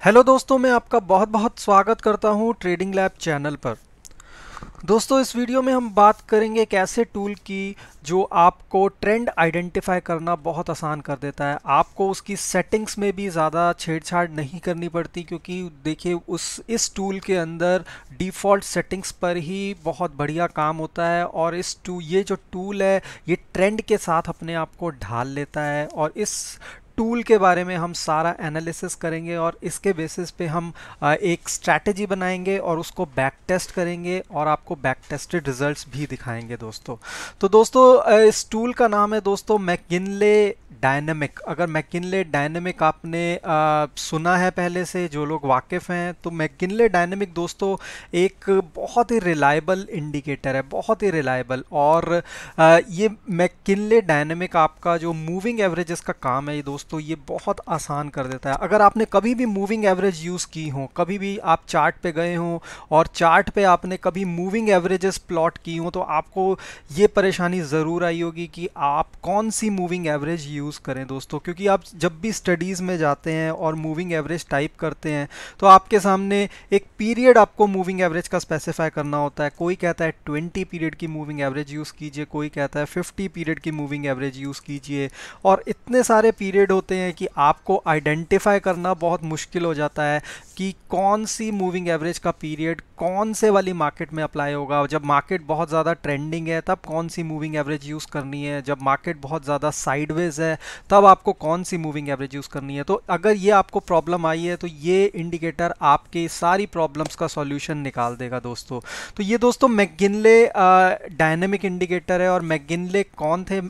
Hello दोस्तों, मैं आपका बहुत बहुत स्वागत करता हूँ ट्रेडिंग लैब चैनल पर। दोस्तों, इस वीडियो में हम बात करेंगे एक ऐसे टूल की जो आपको ट्रेंड आइडेंटिफाई करना बहुत आसान कर देता है। आपको उसकी सेटिंग्स में भी ज़्यादा छेड़छाड़ नहीं करनी पड़ती क्योंकि देखिए, उस, इस टूल के अंदर डिफ़ॉल्ट सेटिंग्स पर ही बहुत बढ़िया काम होता है और इस टू, ये जो टूल है, ये ट्रेंड के साथ अपने आप को ढाल लेता है और इस टूल के बारे में हम सारा एनालिसिस करेंगे और इसके बेसिस पे हम एक स्ट्रैटेजी बनाएँगे और उसको बैक टेस्ट करेंगे और आपको बैक टेस्टेड रिजल्ट्स भी दिखाएँगे दोस्तों। तो दोस्तों इस टूल का नाम है दोस्तों मैकिनले डायनेमिक अगर मैकिनले डायनेमिक आपने आ, सुना है पहले से जो लोग वाकिफ़ हैं तो मैकिनले डायनेमिक दोस्तों एक बहुत ही रिलायबल इंडिकेटर है बहुत ही रिलायबल और आ, ये मैकिनले डायनेमिक आपका जो मूविंग एवरेजेस का काम है ये दोस्तों ये बहुत आसान कर देता है। अगर आपने कभी भी मूविंग एवरेज यूज़ की हो कभी भी आप चार्ट पे गए हों और चार्ट पे आपने कभी मूविंग एवरेजेस प्लॉट की हों तो आपको ये परेशानी ज़रूर आई होगी कि आप कौन सी मूविंग एवरेज यूज़ करें दोस्तों, क्योंकि आप जब भी स्टडीज़ में जाते हैं और मूविंग एवरेज टाइप करते हैं तो आपके सामने एक पीरियड आपको मूविंग एवरेज का स्पेसिफाई करना होता है। कोई कहता है ट्वेंटी पीरियड की मूविंग एवरेज यूज़ कीजिए, कोई कहता है फिफ्टी पीरियड की मूविंग एवरेज यूज़ कीजिए, और इतने सारे पीरियड होते हैं कि आपको आइडेंटिफाई करना बहुत मुश्किल हो जाता है कि कौन सी मूविंग एवरेज का पीरियड कौन से वाली मार्केट में अप्लाई होगा। जब मार्केट बहुत ज़्यादा ट्रेंडिंग है, तब कौन सी मूविंग एवरेज यूज़ करनी है? जब मार्केट बहुत ज़्यादा साइडवेज है तब आपको कौन सी मूविंग एवरेज यूज़ करनी है? तो अगर ये आपको प्रॉब्लम आई है तो ये इंडिकेटर आपके सारी प्रॉब्लम्स का सॉल्यूशन निकाल देगा दोस्तों। तो ये दोस्तों मैगिनले डायनेमिक इंडिकेटर है और मैगिनले कौन थे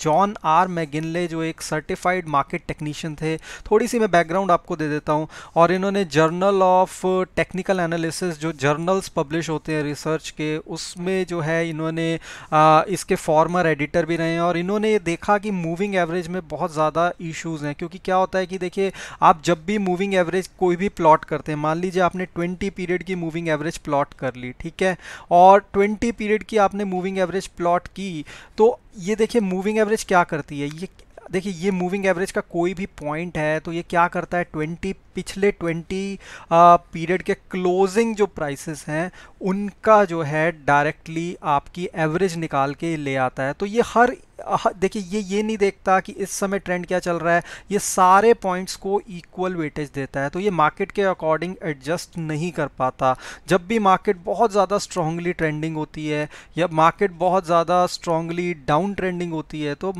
जॉन आर मैगिनले जो एक सर्टिफाइड मार्केट टेक्नीशियन थे थोड़ी सी मैं बैकग्राउंड आपको दे देता हूँ। और इन्होंने जर्नल ऑफ़ टेक्निकल एनालिसिस जो जर्नल्स पब्लिश होते हैं रिसर्च के उसमें जो है इन्होंने आ, इसके फॉर्मर एडिटर भी रहे हैं। और इन्होंने ये देखा कि मूविंग एवरेज में बहुत ज़्यादा इश्यूज़ हैं क्योंकि क्या होता है कि देखिए आप जब भी मूविंग एवरेज कोई भी प्लॉट करते हैं मान लीजिए आपने 20 पीरियड की मूविंग एवरेज प्लॉट कर ली ठीक है? और 20 पीरियड की आपने मूविंग एवरेज प्लॉट की तो ये देखिए मूविंग एवरेज क्या करती है? ये देखिए, ये मूविंग एवरेज का कोई भी पॉइंट है तो ये क्या करता है? ट्वेंटी पिछले ट्वेंटी पीरियड के क्लोजिंग जो प्राइसेस हैं, उनका जो है डायरेक्टली आपकी एवरेज निकाल के ले आता है। तो ये हर देखिए, ये ये नहीं देखता कि इस समय ट्रेंड क्या चल रहा है। ये सारे पॉइंट्स को इक्वल वेटेज देता है तो ये मार्केट के अकॉर्डिंग एडजस्ट नहीं कर पाता। जब भी मार्केट बहुत ज़्यादा स्ट्रांगली ट्रेंडिंग होती है, या मार्केट बहुत ज़्यादा स्ट्रांगली डाउन ट्रेंडिंग होती है तो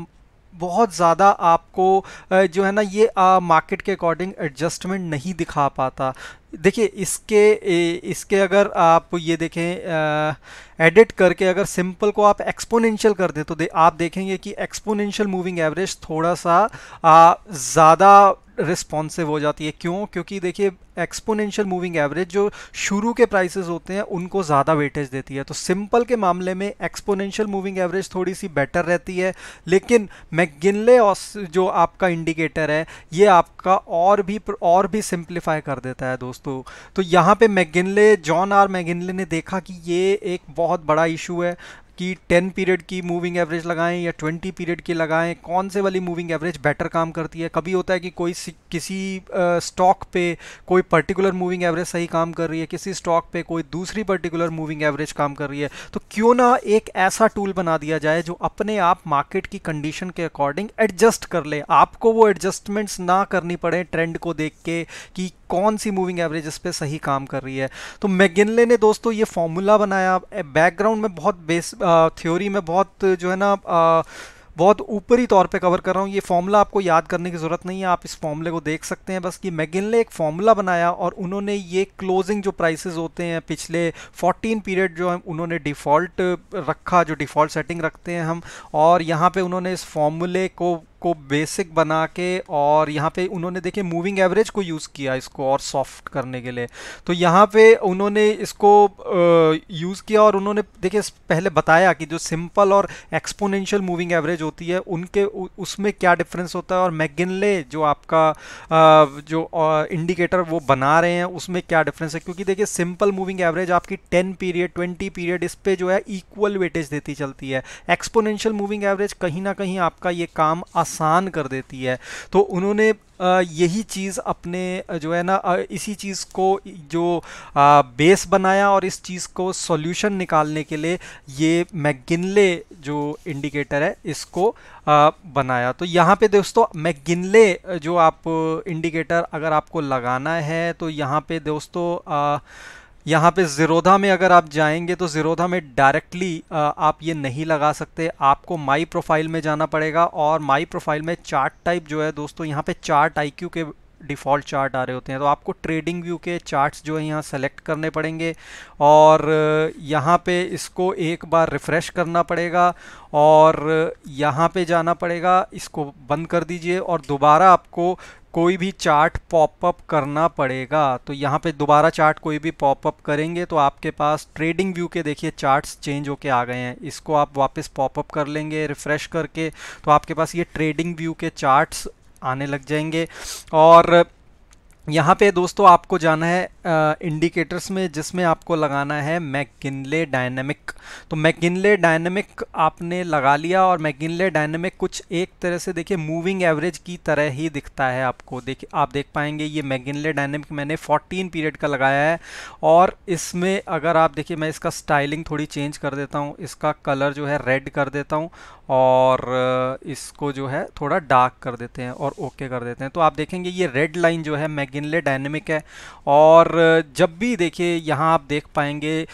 बहुत ज़्यादा आपको जो है ना ये मार्केट के अकॉर्डिंग एडजस्टमेंट नहीं दिखा पाता। देखिए इसके इसके अगर आप ये देखें एडिट करके अगर सिंपल को आप एक्सपोनेंशियल कर दें तो दे, आप देखेंगे कि एक्सपोनेंशियल मूविंग एवरेज थोड़ा सा ज़्यादा रिस्पॉन्सिव हो जाती है। क्यों? क्योंकि देखिए एक्सपोनेंशियल मूविंग एवरेज जो शुरू के प्राइसेस होते हैं उनको ज़्यादा वेटेज देती है। तो सिंपल के मामले में एक्सपोनेंशियल मूविंग एवरेज थोड़ी सी बेटर रहती है लेकिन मैगिनले जो आपका इंडिकेटर है ये आपका और भी और भी सिंप्लीफाई कर देता है दोस्तों। तो यहाँ पे मैगिनले, जॉन आर मैगिनले ने देखा कि ये एक बहुत बड़ा इशू है। कि 10 पीरियड की मूविंग एवरेज लगाएँ या 20 पीरियड की लगाएँ, कौन से वाली मूविंग एवरेज बेटर काम करती है? कभी होता है कि कोई किसी स्टॉक पे कोई पर्टिकुलर मूविंग एवरेज सही काम कर रही है, किसी स्टॉक पे कोई दूसरी पर्टिकुलर मूविंग एवरेज काम कर रही है तो क्यों ना एक ऐसा टूल बना दिया जाए जो अपने आप मार्केट की कंडीशन के अकॉर्डिंग एडजस्ट कर ले। आपको वो एडजस्टमेंट्स ना करनी पड़े ट्रेंड को देख के कि कौन सी मूविंग एवरेज इस पर सही काम कर रही है। तो मैगिनले ने दोस्तों ये फॉर्मूला बनाया बैकग्राउंड में बहुत बेस थ्योरी में बहुत जो है ना बहुत ऊपरी तौर पे कवर कर रहा हूँ। ये फॉर्मूला आपको याद करने की ज़रूरत नहीं है। आप इस फॉर्मूले को देख सकते हैं। बस कि मैगिन ने एक फॉर्मूला बनाया और उन्होंने ये क्लोजिंग जो प्राइसेस होते हैं, पिछले 14 पीरियड जो है, उन्होंने डिफ़ॉल्ट रखा, जो डिफ़ॉल्ट सेटिंग रखते हैं हम। और यहाँ पे उन्होंने इस फॉर्मूले को को बेसिक बना के और यहाँ पे उन्होंने देखिए मूविंग एवरेज को यूज़ किया इसको और सॉफ्ट करने के लिए। तो यहाँ पे उन्होंने इसको यूज़ किया और उन्होंने देखिए पहले बताया कि जो सिंपल और एक्सपोनेंशियल मूविंग एवरेज होती है, उनके उसमें क्या डिफरेंस होता है और मैगिनले जो आपका जो इंडिकेटर वो बना रहे हैं, उसमें क्या डिफरेंस है? क्योंकि देखिए सिंपल मूविंग एवरेज आपकी टेन पीरियड ट्वेंटी पीरियड इस पर जो है इक्वल वेटेज देती चलती है। एक्सपोनेंशियल मूविंग एवरेज कहीं ना कहीं आपका ये काम आसान आसान कर देती है। तो उन्होंने यही चीज़ अपने जो है ना इसी चीज़ को, जो बेस बनाया और इस चीज़ को सॉल्यूशन निकालने के लिए ये मैगिनले जो इंडिकेटर है, इसको बनाया। तो यहाँ पे दोस्तों मैगिनले जो आप इंडिकेटर अगर आपको लगाना है तो यहाँ पे दोस्तों यहाँ पे ज़ीरोधा में अगर आप जाएँगे तो ज़ीरोधा में डायरेक्टली आप ये नहीं लगा सकते। आपको माई प्रोफ़ाइल में जाना पड़ेगा और माई प्रोफ़ाइल में चार्ट टाइप जो है दोस्तों, यहाँ पे चार्ट आईक्यू के डिफ़ॉल्ट चार्ट आ रहे होते हैं तो आपको ट्रेडिंग व्यू के चार्ट्स जो है यहाँ सेलेक्ट करने पड़ेंगे और यहाँ पे इसको एक बार रिफ़्रेश करना पड़ेगा और यहाँ पे जाना पड़ेगा, इसको बंद कर दीजिए और दोबारा आपको कोई भी चार्ट पॉपअप करना पड़ेगा। तो यहाँ पे दोबारा चार्ट कोई भी पॉपअप करेंगे तो आपके पास ट्रेडिंग व्यू के देखिए चार्ट्स चेंज होके आ गए हैं। इसको आप वापस पॉपअप कर लेंगे रिफ़्रेश करके तो आपके पास ये ट्रेडिंग व्यू के चार्ट्स आने लग जाएँगे। और यहाँ पे दोस्तों आपको जाना है इंडिकेटर्स में, जिसमें आपको लगाना है मैकिनले डायनेमिक तो मैकिनले डायनेमिक आपने लगा लिया और मैकिनले डायनेमिक कुछ एक तरह से देखिए मूविंग एवरेज की तरह ही दिखता है आपको। देखिए आप देख पाएँगे, ये मैकिनले डायनेमिक मैंने 14 पीरियड का लगाया है और इसमें अगर आप देखिए, मैं इसका स्टाइलिंग थोड़ी चेंज कर देता हूँ, इसका कलर जो है रेड कर देता हूँ और इसको जो है थोड़ा डार्क कर देते हैं और ओके कर देते हैं। तो आप देखेंगे, ये रेड लाइन जो है मैगिनले डायनेमिक है। और जब भी देखिए, यहाँ आप देख पाएँगे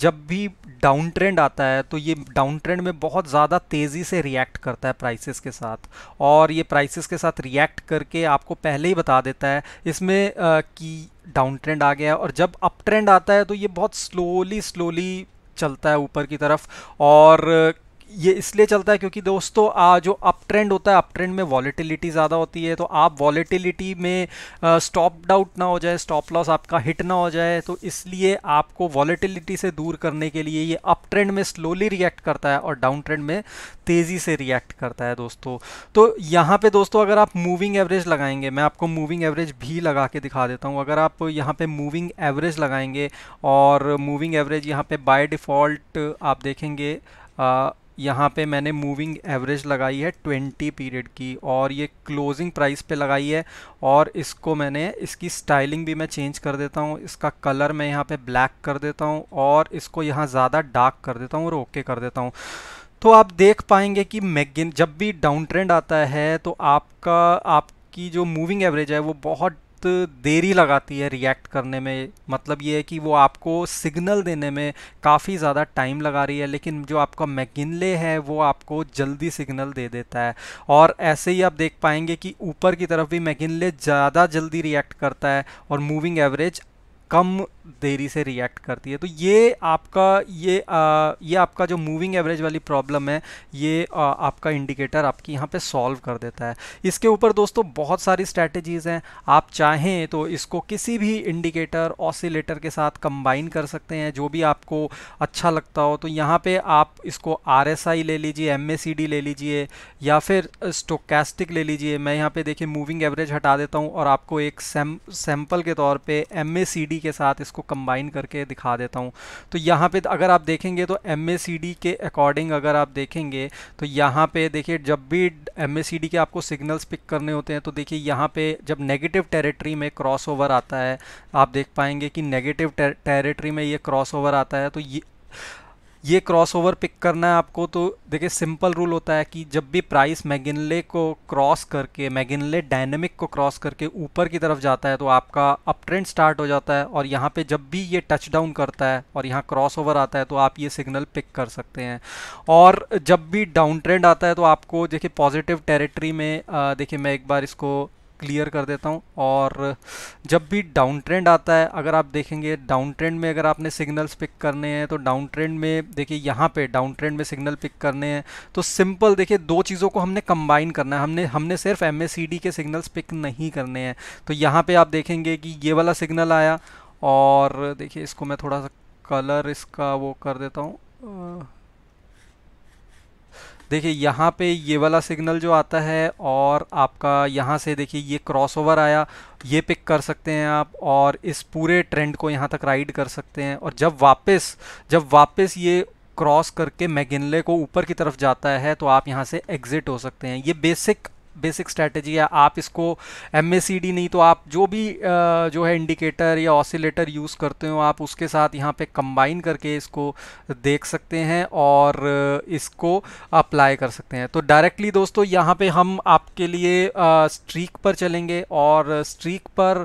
जब भी डाउन ट्रेंड आता है तो ये डाउन ट्रेंड में बहुत ज़्यादा तेज़ी से रिएक्ट करता है प्राइसेस के साथ। और ये प्राइसेस के साथ रिएक्ट करके आपको पहले ही बता देता है, इसमें कि डाउन ट्रेंड आ गया और जब अप ट्रेंड आता है तो ये बहुत स्लोली स्लोली चलता है ऊपर की तरफ़। और ये इसलिए चलता है क्योंकि दोस्तों आ, जो अप ट्रेंड होता है अप ट्रेंड में वॉलीटिलिटी ज़्यादा होती है तो आप वॉलीटिलिटी में स्टॉप डाउट ना हो जाए स्टॉप लॉस आपका हिट ना हो जाए तो इसलिए आपको वॉलेटिलिटी से दूर करने के लिए ये अप ट्रेंड में स्लोली रिएक्ट करता है और डाउन ट्रेंड में तेज़ी से रिएक्ट करता है दोस्तों। तो यहाँ पे दोस्तों अगर आप मूविंग एवरेज लगाएँगे मैं आपको मूविंग एवरेज भी लगा के दिखा देता हूँ। अगर आप यहाँ पे मूविंग एवरेज लगाएँगे और मूविंग एवरेज यहाँ पे बाय डिफ़ॉल्ट आप देखेंगे यहाँ पे मैंने मूविंग एवरेज लगाई है ट्वेंटी पीरियड की और ये क्लोजिंग प्राइस पे लगाई है और इसको मैंने, इसकी स्टाइलिंग भी मैं चेंज कर देता हूँ, इसका कलर मैं यहाँ पे ब्लैक कर देता हूँ और इसको यहाँ ज़्यादा डार्क कर देता हूँ और ओके कर देता हूँ। तो आप देख पाएँगे कि मैगिन जब भी डाउन ट्रेंड आता है तो आपका, आपकी जो मूविंग एवरेज है वो बहुत देरी लगाती है रिएक्ट करने में। मतलब ये है कि वो आपको सिग्नल देने में काफ़ी ज़्यादा टाइम लगा रही है, लेकिन जो आपका मैगिनले है, वो आपको जल्दी सिग्नल दे देता है। और ऐसे ही आप देख पाएँगे कि ऊपर की तरफ़ भी मैगिनले ज़्यादा जल्दी रिएक्ट करता है और मूविंग एवरेज कम देरी से रिएक्ट करती है। तो ये आपका ये आ, ये आपका जो मूविंग एवरेज वाली प्रॉब्लम है ये आ, आपका इंडिकेटर आपकी यहाँ पे सॉल्व कर देता है। इसके ऊपर दोस्तों बहुत सारी स्ट्रैटेजीज़ हैं। आप चाहें तो इसको किसी भी इंडिकेटर ऑसिलेटर के साथ कंबाइन कर सकते हैं। जो भी आपको अच्छा लगता हो तो यहाँ पे आप इसको RSI ले लीजिए MACD ले लीजिए या फिर स्टोकेस्टिक ले लीजिए। मैं यहाँ पर देखिए मूविंग एवरेज हटा देता हूँ और आपको एक सैम सैंपल के तौर पर एम के साथ इसको कंबाइन करके दिखा देता हूँ। तो यहाँ पे अगर आप देखेंगे तो एम के अकॉर्डिंग अगर आप देखेंगे तो यहाँ पे देखिए जब भी एम के आपको सिग्नल्स पिक करने होते हैं तो देखिए यहाँ पे जब नेगेटिव टेरिटरी में क्रॉस आता है, आप देख पाएँगे कि नेगेटिव टेरिटरी में ये क्रॉस आता है तो ये ये क्रॉसओवर पिक करना है आपको तो देखिए सिंपल रूल होता है कि जब भी प्राइस मैगिनले को क्रॉस करके मैगिनले डायनेमिक को क्रॉस करके ऊपर की तरफ़ जाता है तो आपका अप ट्रेंड स्टार्ट हो जाता है और यहाँ पे जब भी ये टच डाउन करता है और यहाँ क्रॉस ओवर आता है तो आप ये सिग्नल पिक कर सकते हैं। और जब भी डाउन ट्रेंड आता है तो आपको देखिए पॉजिटिव टेरिटरी में देखिए मैं एक बार इसको क्लियर कर देता हूँ। और जब भी डाउन ट्रेंड आता है, अगर आप देखेंगे डाउन ट्रेंड में अगर आपने सिग्नल्स पिक करने हैं तो डाउन ट्रेंड में देखिए यहाँ पे डाउन ट्रेंड में सिग्नल पिक करने हैं। तो सिंपल देखिए दो चीज़ों को हमने कंबाइन करना है। हमने हमने सिर्फ़ एम के सिग्नल्स पिक नहीं करने हैं। तो यहाँ पर आप देखेंगे कि ये वाला सिग्नल आया। और देखिए इसको मैं थोड़ा सा कलर इसका वो कर देता हूँ। देखिए, यहाँ पे ये वाला सिग्नल जो आता है और आपका यहाँ से देखिए, ये क्रॉसओवर आया, ये पिक कर सकते हैं आप और इस पूरे ट्रेंड को यहाँ तक राइड कर सकते हैं और जब वापस जब वापस ये क्रॉस करके मैगिनले को ऊपर की तरफ़ जाता है तो आप यहाँ से एग्जिट हो सकते हैं। ये बेसिक बेसिक स्ट्रैटेजी है, आप इसको एमएसीडी नहीं तो आप जो भी जो है इंडिकेटर या ऑसिलेटर यूज़ करते हो, आप उसके साथ यहाँ पे कंबाइन करके इसको देख सकते हैं और इसको अप्लाई कर सकते हैं। तो डायरेक्टली दोस्तों यहाँ पे हम आपके लिए स्ट्रीक पर चलेंगे और स्ट्रीक पर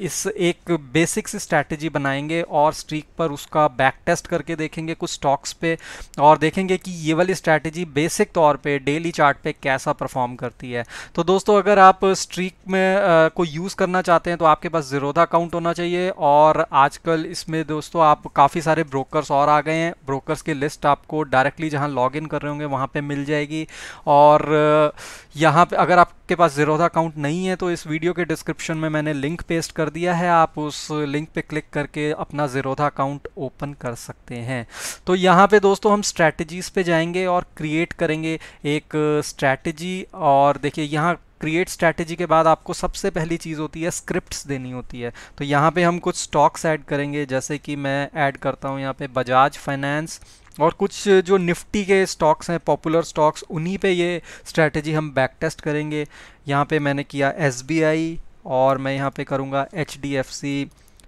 इस एक बेसिक स्ट्रैटेजी बनाएँगे और स्ट्रीक पर उसका बैक टेस्ट करके देखेंगे कुछ स्टॉक्स पे और देखेंगे कि ये वाली स्ट्रैटेजी बेसिक तौर पे डेली चार्ट कैसा परफॉर्म करती सकती है। तो दोस्तों अगर आप स्ट्रीक में आ, को यूज़ करना चाहते हैं तो आपके पास ज़ीरोधा अकाउंट होना चाहिए। और आजकल इसमें दोस्तों आप काफ़ी सारे ब्रोकर्स और आ गए हैं। ब्रोकर्स की लिस्ट आपको डायरेक्टली जहाँ लॉग कर रहे होंगे वहाँ पर मिल जाएगी। और यहाँ पर अगर आपके पास ज़ीरोधा अकाउंट नहीं है तो इस वीडियो के डिस्क्रिप्शन में मैंने लिंक पेस्ट कर दिया है, आप उस लिंक पे क्लिक करके अपना ज़ीरोधा अकाउंट ओपन कर सकते हैं। तो यहाँ पे दोस्तों हम स्ट्रैटेजीज़ पे जाएँगे और क्रिएट करेंगे एक स्ट्रैटेजी, और देखिए यहाँ क्रिएट स्ट्रैटेजी के बाद आपको सबसे पहली चीज़ होती है स्क्रिप्ट्स देनी होती है। तो यहाँ पे हम कुछ स्टॉक्स ऐड करेंगे, जैसे कि मैं ऐड करता हूँ यहाँ पे बजाज फाइनेंस और कुछ जो निफ्टी के स्टॉक्स हैं, पॉपुलर स्टॉक्स, उन्हीं पे ये स्ट्रैटेजी हम बैक टेस्ट करेंगे। यहाँ पे मैंने किया एसबीआई और मैं यहाँ पे करूँगा एच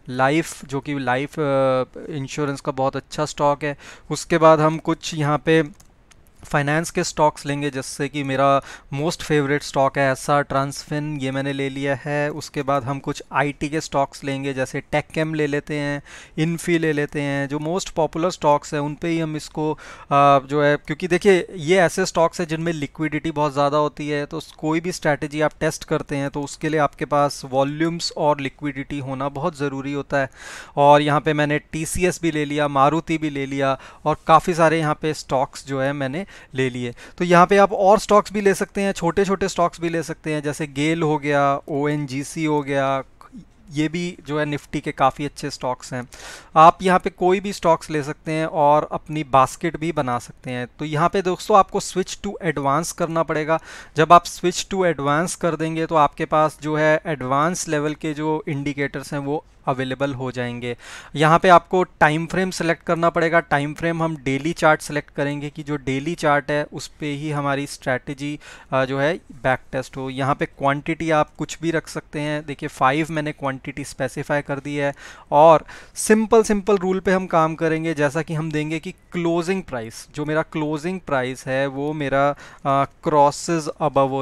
लाइफ जो कि लाइफ इंश्योरेंस का बहुत अच्छा स्टॉक है। उसके बाद हम कुछ यहाँ पे फाइनेंस के स्टॉक्स लेंगे जिससे कि मेरा मोस्ट फेवरेट स्टॉक है एस आर ट्रांसफिन ये मैंने ले लिया है। उसके बाद हम कुछ आईटी के स्टॉक्स लेंगे जैसे टेककेम ले लेते हैं इन्फी ले लेते हैं जो मोस्ट पॉपुलर स्टॉक्स हैं उन पे ही हम इसको आ, जो है क्योंकि देखिए ये ऐसे स्टॉक्स हैं जिनमें लिक्विडिटी बहुत ज़्यादा होती है तो कोई भी स्ट्रैटेजी आप टेस्ट करते हैं तो उसके लिए आपके पास वॉल्यूम्स और लिक्विडिटी होना बहुत ज़रूरी होता है। और यहाँ पर मैंने टीसीएस भी ले लिया मारुति भी ले लिया और काफ़ी सारे यहाँ पर स्टॉक्स जो है मैंने ले लिए। तो यहाँ पे आप और स्टॉक्स भी ले सकते हैं छोटे छोटे स्टॉक्स भी ले सकते हैं, जैसे गेल हो गया ओएनजीसी हो गया ये भी जो है निफ्टी के काफ़ी अच्छे स्टॉक्स हैं। आप यहाँ पे कोई भी स्टॉक्स ले सकते हैं और अपनी बास्केट भी बना सकते हैं। तो यहाँ पे दोस्तों आपको स्विच टू एडवांस करना पड़ेगा। जब आप स्विच टू एडवांस कर देंगे तो आपके पास जो है एडवांस लेवल के जो इंडिकेटर्स हैं वो अवेलेबल हो जाएँगे। यहाँ पे आपको टाइम फ्रेम सेलेक्ट करना पड़ेगा। टाइम फ्रेम हम डेली चार्ट सेलेक्ट करेंगे कि जो डेली चार्ट है उस पर ही हमारी स्ट्रैटेजी जो है बैक टेस्ट हो। यहाँ पे क्वांटिटी आप कुछ भी रख सकते हैं। देखिए, फाइव मैंने क्वांटिटी स्पेसिफाई कर दी है और सिंपल सिंपल रूल पे हम काम करेंगे, जैसा कि हम देंगे कि क्लोजिंग प्राइस जो मेरा क्लोजिंग प्राइस है, वो मेरा क्रॉसेस अबव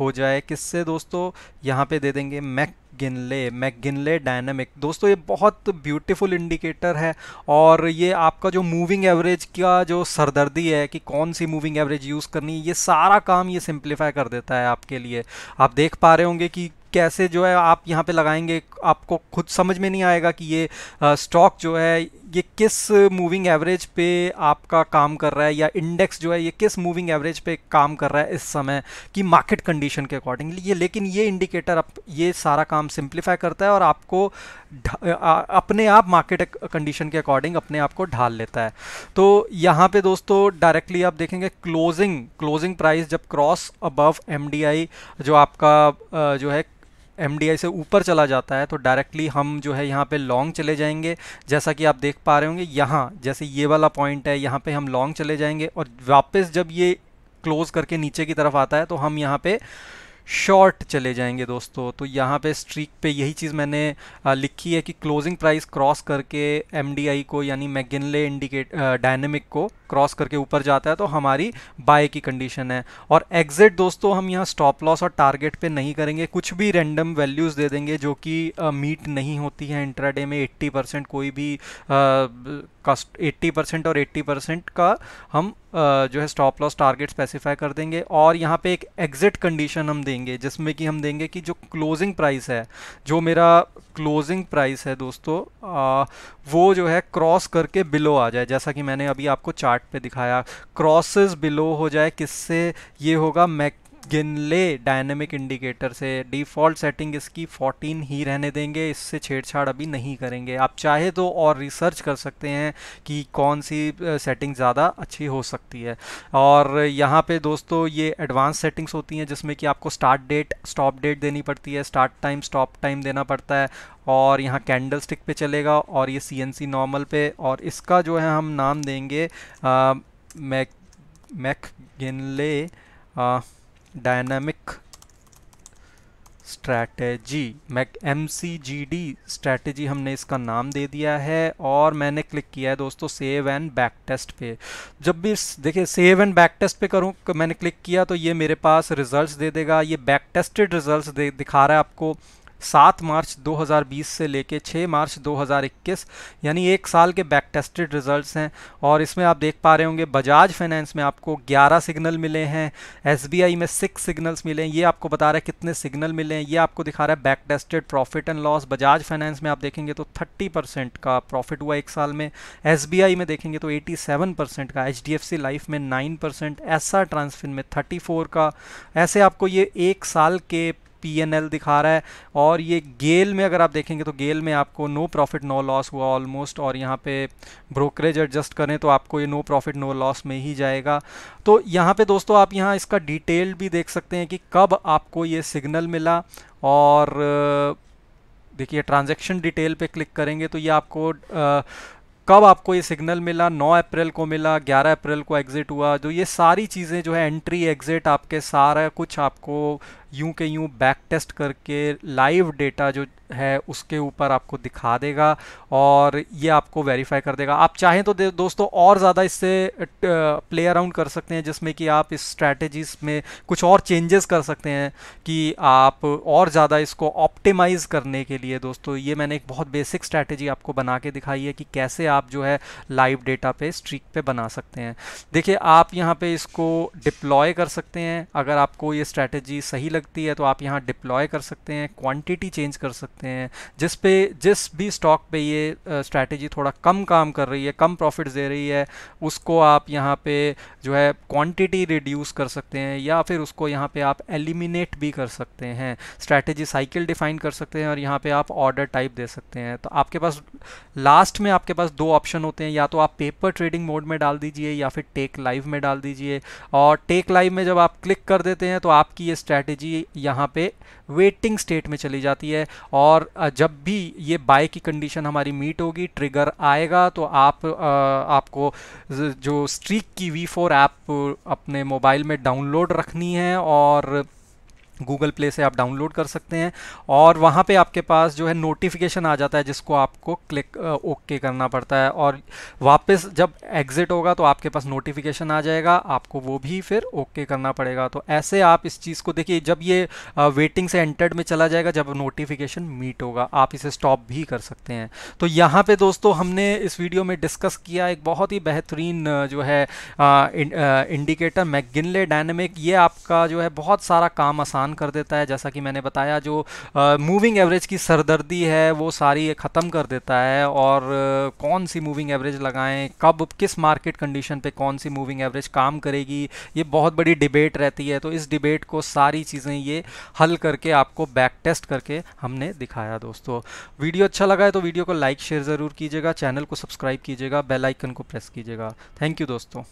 हो जाए, किससे दोस्तों? यहाँ पे दे देंगे मैक गिनले मैक गिनले डायनामिक दोस्तों, ये बहुत ब्यूटीफुल इंडिकेटर है और ये आपका जो मूविंग एवरेज का जो सरदर्दी है कि कौन सी मूविंग एवरेज यूज़ करनी है, ये सारा काम ये सिंप्लीफाई कर देता है आपके लिए। आप देख पा रहे होंगे कि कैसे जो है आप यहाँ पे लगाएँगे, आपको खुद समझ में नहीं आएगा कि ये स्टॉक जो है ये किस मूविंग एवरेज पे आपका काम कर रहा है या इंडेक्स जो है, ये किस मूविंग एवरेज पे काम कर रहा है इस समय की मार्केट कंडीशन के अकॉर्डिंगली ये, लेकिन ये इंडिकेटर आप ये सारा काम सिंप्लीफाई करता है और आपको अपने आप मार्केट कंडीशन के अकॉर्डिंग अपने आप को ढाल लेता है। तो यहाँ पे दोस्तों डायरेक्टली आप देखेंगे क्लोजिंग क्लोजिंग प्राइस जब क्रॉस अबव एमडीआई जो आपका जो है एमडीआई से ऊपर चला जाता है तो डायरेक्टली हम जो है यहाँ पे लॉन्ग चले जाएँगे। जैसा कि आप देख पा रहे होंगे, यहाँ जैसे ये वाला पॉइंट है, यहाँ पे हम लॉन्ग चले जाएँगे और वापस जब ये क्लोज करके नीचे की तरफ़ आता है तो हम यहाँ पे शॉर्ट चले जाएँगे दोस्तों। तो यहाँ पे स्ट्रीक पे यही चीज़ मैंने लिखी है कि क्लोजिंग प्राइस क्रॉस करके MDI को, यानी मैगिनले इंडिकेट डायनेमिक को क्रॉस करके ऊपर जाता है तो हमारी बाय की कंडीशन है। और एग्जिट दोस्तों हम यहाँ स्टॉप लॉस और टारगेट पे नहीं करेंगे। कुछ भी रैंडम वैल्यूज़ दे देंगे जो कि मीट uh, नहीं होती है इंट्राडे में 80 परसेंट कोई भी कस्ट 80 परसेंट और 80 परसेंट का हम uh, जो है स्टॉप लॉस टारगेट स्पेसिफाई कर देंगे। और यहाँ पे एक एग्जिट कंडीशन हम देंगे जिसमें कि हम देंगे कि जो क्लोजिंग प्राइस है जो मेरा क्लोजिंग प्राइस है दोस्तों आ, वो जो है क्रॉस करके बिलो आ जाए। जैसा कि मैंने अभी आपको चार्ट पे दिखाया क्रॉसेस बिलो हो जाए किससे ये होगा मैक मैकगिनले डायनेमिक इंडिकेटर से डिफ़ॉल्ट सेटिंग इसकी 14 ही रहने देंगे, इससे छेड़छाड़ अभी नहीं करेंगे। आप चाहे तो और रिसर्च कर सकते हैं कि कौन सी सेटिंग ज़्यादा अच्छी हो सकती है। और यहाँ पे दोस्तों ये एडवांस सेटिंग्स होती हैं, जिसमें कि आपको स्टार्ट डेट स्टॉप डेट देनी पड़ती है स्टार्ट टाइम स्टॉप टाइम देना पड़ता है और यहाँ कैंडल स्टिक पे चलेगा और ये सी एन सी नॉर्मल पे और इसका जो है हम नाम देंगे Mc McGinley dynamic strategy Mc M C G D strategy हमने इसका नाम दे दिया है और मैंने क्लिक किया है दोस्तों सेव एंड बैक टेस्ट पे। जब भी देखिए सेव एंड बैक टेस्ट पे करूँ मैंने क्लिक किया तो ये मेरे पास रिजल्ट्स दे देगा, ये बैक टेस्टेड रिजल्ट्स दे, दिखा रहा है आपको। सात मार्च 2020 से लेके 6 मार्च 2021 यानी एक साल के बैक टेस्टेड रिजल्ट्स हैं। और इसमें आप देख पा रहे होंगे बजाज फाइनेंस में आपको 11 सिग्नल मिले हैं एसबीआई में सिक्स सिग्नल्स मिले हैं। ये आपको बता रहा है कितने सिग्नल मिले हैं। ये आपको दिखा रहा है back tested profit and loss Bajaj finance में आप देखेंगे तो थर्टी का प्रॉफिट हुआ एक साल में। SBI में देखेंगे तो एटी का HDFC लाइफ में नाइन परसेंट एस ट्रांसफिन में थर्टी का। ऐसे आपको ये एक साल के पी एन एल दिखा रहा है और ये गेल में अगर आप देखेंगे तो गेल में आपको नो प्रॉफिट नो लॉस हुआ ऑलमोस्ट और यहाँ पे ब्रोकरेज एडजस्ट करें तो आपको ये नो प्रॉफिट नो लॉस में ही जाएगा। तो यहाँ पे दोस्तों आप यहाँ इसका डिटेल भी देख सकते हैं कि कब आपको ये सिग्नल मिला और देखिए ट्रांजेक्शन डिटेल पे क्लिक करेंगे तो ये आपको आ, कब आपको ये सिग्नल मिला 9 अप्रैल को मिला 11 अप्रैल को एग्ज़िट हुआ जो ये सारी चीज़ें जो है एंट्री एग्ज़िट आपके सारा कुछ आपको यूँ के यूँ बैक टेस्ट करके लाइव डेटा जो है उसके ऊपर आपको दिखा देगा और ये आपको वेरीफाई कर देगा। आप चाहें तो दोस्तों और ज़्यादा इससे प्ले अराउंड कर सकते हैं, जिसमें कि आप इस स्ट्रैटेजीज में कुछ और चेंजेस कर सकते हैं कि आप और ज़्यादा इसको ऑप्टिमाइज़ करने के लिए। दोस्तों, ये मैंने एक बहुत बेसिक स्ट्रैटेजी आपको बना के दिखाई है कि कैसे आप जो है लाइव डेटा पे स्ट्रीक पे बना सकते हैं। देखिए, आप यहाँ पे इसको डिप्लॉय कर सकते हैं। अगर आपको ये स्ट्रैटेजी सही लगती है तो आप यहाँ डिप्लॉय कर सकते हैं क्वांटिटी चेंज कर सकते हैं। जिस पे, जिस भी स्टॉक पे ये स्ट्रैटेजी थोड़ा कम काम कर रही है, कम प्रॉफिट दे रही है, उसको आप यहाँ पे जो है क्वांटिटी रिड्यूस कर सकते हैं, या फिर उसको यहाँ पे आप एलिमिनेट भी कर सकते हैं। स्ट्रैटेजी साइकिल डिफाइन कर सकते हैं और यहाँ पे आप ऑर्डर टाइप दे सकते हैं। तो आपके पास लास्ट में आपके पास दो ऑप्शन होते हैं, या तो आप पेपर ट्रेडिंग मोड में डाल दीजिए, या फिर टेक लाइव में डाल दीजिए। और टेक लाइव में जब आप क्लिक कर देते हैं तो आपकी ये स्ट्रैटेजी स्ट्रेटजी यहाँ पे वेटिंग स्टेट में चली जाती है और जब भी ये बाय की कंडीशन हमारी मीट होगी ट्रिगर आएगा तो आप आपको जो स्ट्रीक की वी फोर ऐप अपने मोबाइल में डाउनलोड रखनी है और गूगल प्ले से आप डाउनलोड कर सकते हैं और वहाँ पे आपके पास जो है नोटिफिकेशन आ जाता है जिसको आपको क्लिक ओके करना पड़ता है और वापस जब एग्ज़िट होगा तो आपके पास नोटिफिकेशन आ जाएगा, आपको वो भी फिर ओके करना पड़ेगा। तो ऐसे आप इस चीज़ को देखिए, जब ये वेटिंग से एंटर्ड में चला जाएगा, जब नोटिफिकेशन मीट होगा, आप इसे स्टॉप भी कर सकते हैं। तो यहाँ पर दोस्तों हमने इस वीडियो में डिस्कस किया एक बहुत ही बेहतरीन जो है इंडिकेटर मैगगिनले डायनेमिक, ये आपका जो है बहुत सारा काम आसान आसान कर देता है जैसा कि मैंने बताया जो मूविंग एवरेज की सरदर्दी है वो सारी ख़त्म कर देता है और आ, कौन सी मूविंग एवरेज लगाएँ कब किस मार्केट कंडीशन पे कौन सी मूविंग एवरेज काम करेगी ये बहुत बड़ी डिबेट रहती है। तो इस डिबेट को सारी चीज़ें ये हल करके आपको बैक टेस्ट करके हमने दिखाया दोस्तों। वीडियो अच्छा लगा है तो वीडियो को लाइक शेयर ज़रूर कीजिएगा चैनल को सब्सक्राइब कीजिएगा बेल आइकन को प्रेस कीजिएगा। थैंक यू दोस्तों।